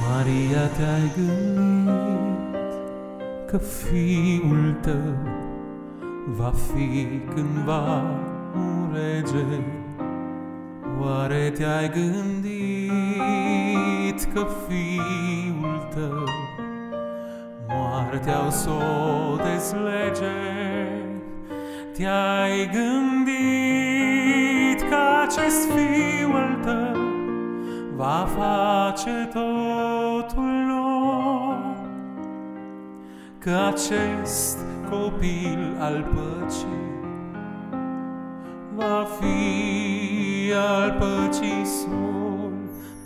Maria, te-ai gândit că fiul tău va fi cândva un rege? Oare te-ai gândit că fiul tău moartea o să o dezlege? Te-ai gândit că acest fiu al tău va face totul nou, că acest copil al păcii va fi al păcii sol.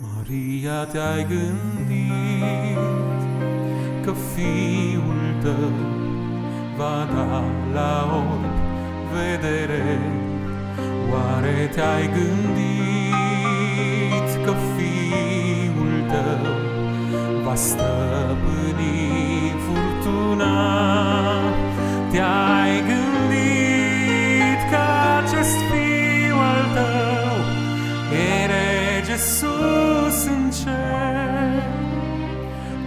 Maria, te-ai gândit că fiul tău va da la orbi vedere? Oare te-ai gândit stăpâni furtuna? Te-ai gândit că acest fiu al tău e rege sus în cer?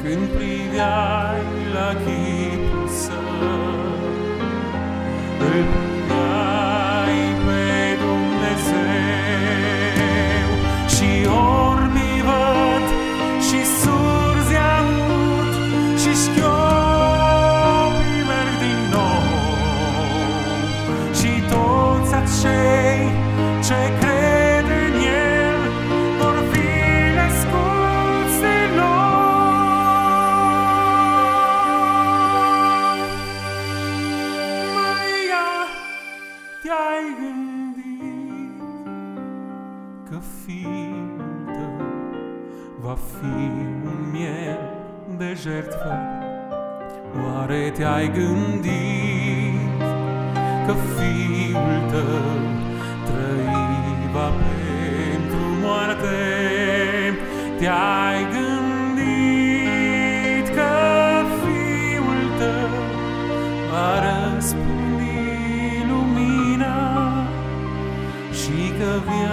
Când priveai la chipul său, îl te-ai gândit că fiul tău va fi un miel de jertfă? Oare te-ai gândit că fiul tău trăiva pentru moarte? Te-ai gândit of you.